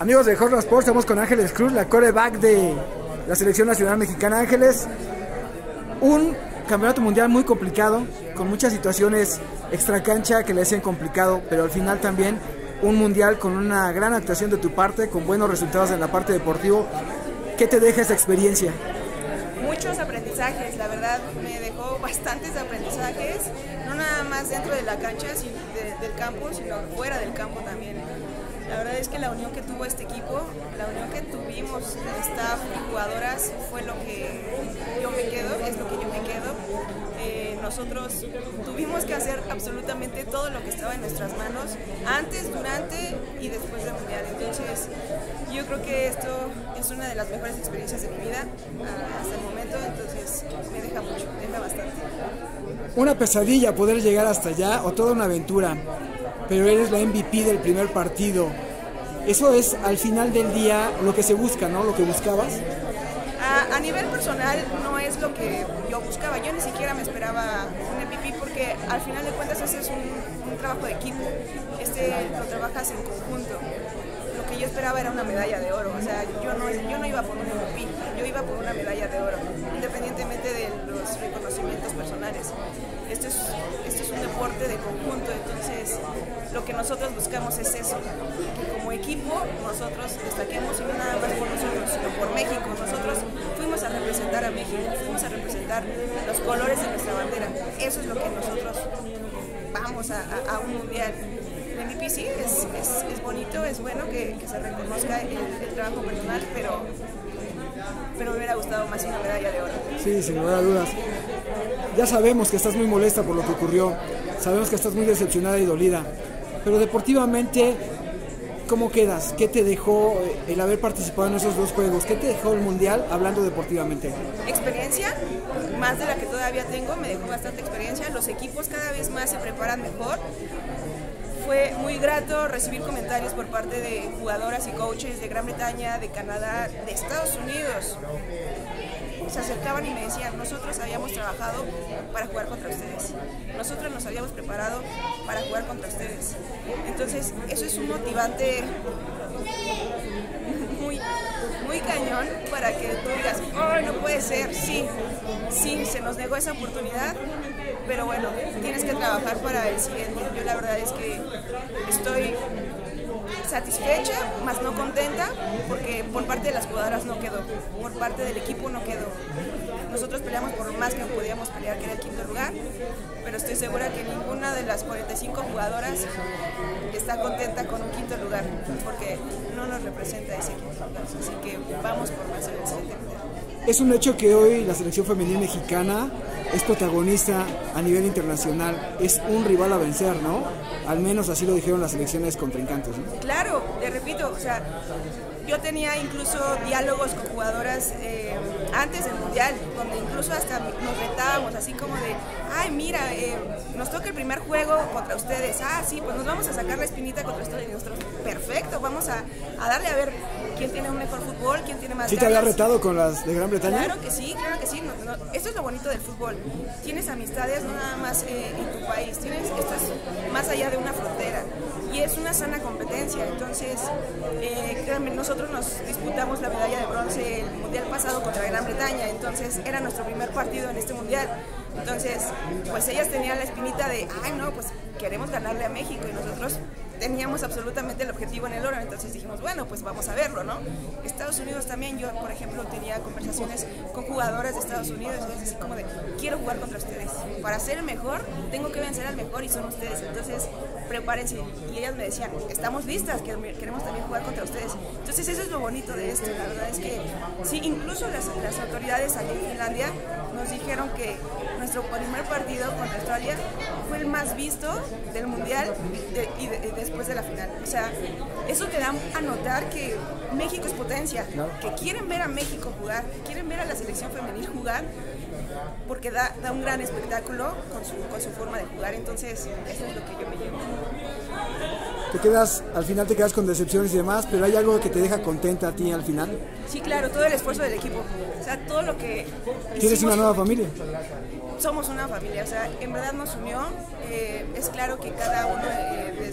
Amigos de Jornal Sports, estamos con Ángeles Cruz, la coreback de la Selección Nacional Mexicana. Ángeles, un campeonato mundial muy complicado, con muchas situaciones extra cancha que le hacen complicado, pero al final también un mundial con una gran actuación de tu parte, con buenos resultados en la parte deportiva. ¿Qué te deja esa experiencia? Muchos aprendizajes, la verdad me dejó bastantes aprendizajes, no nada más dentro de la cancha del campo, sino fuera del campo también. La verdad es que la unión que tuvo este equipo, la unión que tuvimos staff jugadoras fue lo que yo me quedo, es lo que yo me quedo. Eh, nosotros tuvimos que hacer absolutamente todo lo que estaba en nuestras manos, antes, durante y después del Mundial. Entonces, yo creo que esto es una de las mejores experiencias de mi vida ah, hasta el momento, entonces me deja mucho, me deja bastante. Una pesadilla poder llegar hasta allá o toda una aventura pero eres la MVP del primer partido. Eso es al final del día lo que se busca, ¿no? Lo que buscabas. A, nivel personal no es lo que yo buscaba. Yo ni siquiera me esperaba un MVP porque al final de cuentas ese es un, un trabajo de equipo. Este lo trabajas en conjunto que yo esperaba era una medalla de oro. O sea, yo no, yo no iba por un MVP, yo iba por una medalla de oro, independientemente de reconocimientos personales. Esto es, esto es un deporte de conjunto, entonces lo que nosotros buscamos es eso, que como equipo nosotros destaquemos y no nada más por nosotros, sino por México. Nosotros fuimos a representar a México, fuimos a representar los colores de nuestra bandera. Eso es lo que nosotros vamos a, a un mundial el MVP sí, es, es, bonito, es bueno que, se reconozca el, trabajo personal, pero, pero me hubiera gustado más una medalla de oro. Sí, sin lugar a dudas. Ya sabemos que estás muy molesta por lo que ocurrió, sabemos que estás muy decepcionada y dolida, pero deportivamente, ¿cómo quedas? ¿Qué te dejó el haber participado en esos dos juegos? ¿Qué te dejó el Mundial hablando deportivamente? Experiencia, más de la que todavía tengo, me dejó bastante experiencia. Los equipos cada vez más se preparan mejor fue muy grato recibir comentarios por parte de jugadoras y coaches de Gran Bretaña, de Canadá, de Estados Unidos. Se acercaban y me decían, nosotros habíamos trabajado para jugar contra ustedes, nosotros nos habíamos preparado para jugar contra ustedes. Entonces, eso es un motivante muy, muy cañón para que tú digas, oh, no puede ser, sí, sí, se nos negó esa oportunidad, pero bueno, tienes que trabajar para el siguiente. Yo la verdad es que estoy satisfecha, más no contenta, porque por parte de las jugadoras no quedó, por parte del equipo no quedó. Nosotros peleamos por más que podíamos pelear, que era el quinto lugar, pero estoy segura que ninguna de las 45 jugadoras está contenta con un quinto lugar, porque no nos representa ese quinto lugar. Así que vamos por más en el siguiente Es un hecho que hoy la selección femenina mexicana es protagonista a nivel internacional, es un rival a vencer, ¿no? Al menos así lo dijeron las selecciones contrincantes. ¿no? Claro, te repito, o sea, yo tenía incluso diálogos con jugadoras eh, antes del Mundial, donde incluso hasta nos retábamos, así como de, ay, mira, eh, nos toca el primer juego contra ustedes, ah, sí, pues nos vamos a sacar la espinita contra ustedes, y nosotros, perfecto, vamos a, darle a ver quién tiene un mejor fútbol, quién tiene más ¿Sí te había retado con las de Gran Bretaña? Claro que sí, claro que sí, esto es lo bonito del fútbol, tienes amistades no nada más eh, en tu país, tienes, esto es más allá de una frontera, y es una sana competencia, entonces, créanme, nosotros nos disputamos la medalla de bronce el mundial pasado contra Gran Bretaña, entonces era nuestro primer partido en este mundial. Entonces, pues ellas tenían la espinita de, ay no, pues queremos ganarle a México y nosotros teníamos absolutamente el objetivo en el oro, entonces dijimos, bueno, pues vamos a verlo, ¿no? Estados Unidos también, yo por ejemplo tenía conversaciones con jugadoras de Estados Unidos, y es así como de, quiero jugar contra ustedes, para ser el mejor tengo que vencer al mejor y son ustedes, entonces prepárense. Y ellas me decían, estamos listas, queremos también jugar contra ustedes. Entonces eso es lo bonito de esto, la verdad es que sí, incluso las, las autoridades aquí en Finlandia nos dijeron que nuestro primer partido contra Australia fue el más visto del Mundial y después de la final. O sea, eso te da a notar que México es potencia, que quieren ver a México jugar, que quieren ver a la selección femenil jugar, porque da, da un gran espectáculo con su, con su forma de jugar. Entonces, eso es lo que yo me llevo te quedas, al final te quedas con decepciones y demás, pero hay algo que te deja contenta a ti al final. Sí, claro, todo el esfuerzo del equipo, o sea, todo lo que... ¿Tienes una nueva familia? Somos una familia, o sea, en verdad nos unió, eh, es claro que cada uno eh, equipo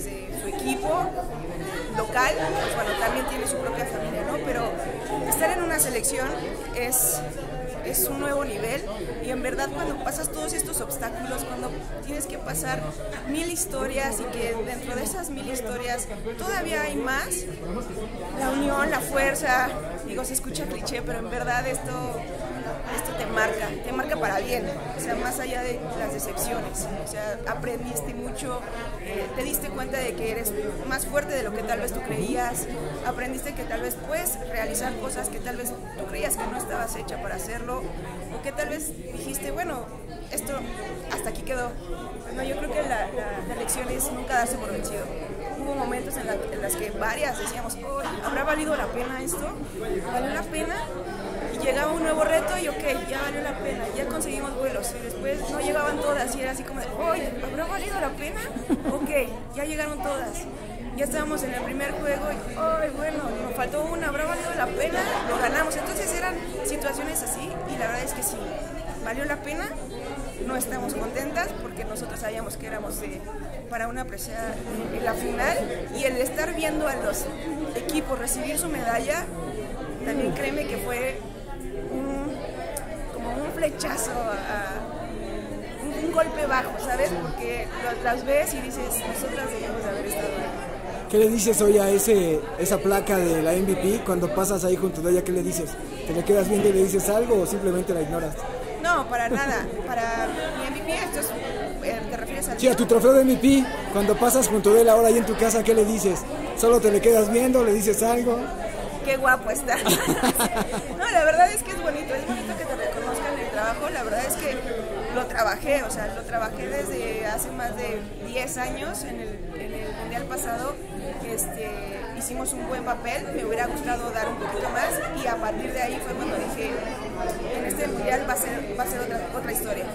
local, pues bueno, también tiene su propia familia, ¿no? Pero estar en una selección es es un nuevo nivel y en verdad cuando pasas todos estos obstáculos, cuando tienes que pasar mil historias y que dentro de esas mil historias todavía hay más, la unión, la fuerza, digo, se escucha cliché, pero en verdad esto marca, te marca para bien, o sea, más allá de las decepciones, o sea, aprendiste mucho, eh, te diste cuenta de que eres más fuerte de lo que tal vez tú creías, aprendiste que tal vez puedes realizar cosas que tal vez tú creías que no estabas hecha para hacerlo, o que tal vez dijiste, bueno, esto hasta aquí quedó. No, yo creo que la, lección es nunca darse por vencido. Hubo momentos en, en las que varias decíamos, oh, ¿habrá valido la pena esto? ¿Valió la pena? Llegaba un nuevo reto y ok, ya valió la pena, ya conseguimos vuelos y después no llegaban todas y era así como de, oye, ¿habrá valido la pena? Ok, ya llegaron todas. Ya estábamos en el primer juego y, ay, bueno, nos faltó una, ¿habrá valido la pena? Lo ganamos. Entonces eran situaciones así y la verdad es que sí, valió la pena. No estamos contentas porque nosotros sabíamos que éramos para una preciada en la final y el estar viendo a los equipos recibir su medalla, también créeme que fue como un flechazo, un, golpe bajo, ¿sabes? Porque las ves y dices, nosotras debemos de haber estado ahí. ¿Qué le dices hoy a ese, esa placa de la MVP cuando pasas ahí junto a ella? ¿Qué le dices? ¿Te le quedas viendo y le dices algo o simplemente la ignoras? No, para nada. Para mi MVP esto es, eh, ¿te refieres Sí, a tu trofeo de MVP. Cuando pasas junto a él ahora ahí en tu casa, ¿qué le dices? ¿Solo te le quedas viendo? ¿Le dices algo? Qué guapo está. no, la verdad es que es bonito, es bonito que te reconozcan el trabajo, la verdad es que lo trabajé, o sea, lo trabajé desde hace más de 10 años en el, Mundial pasado, este, hicimos un buen papel, me hubiera gustado dar un poquito más y a partir de ahí fue cuando dije, en este Mundial va a ser, va a ser otra, otra historia.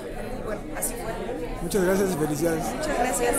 Bueno, así fue. Muchas gracias y felicidades. Muchas gracias.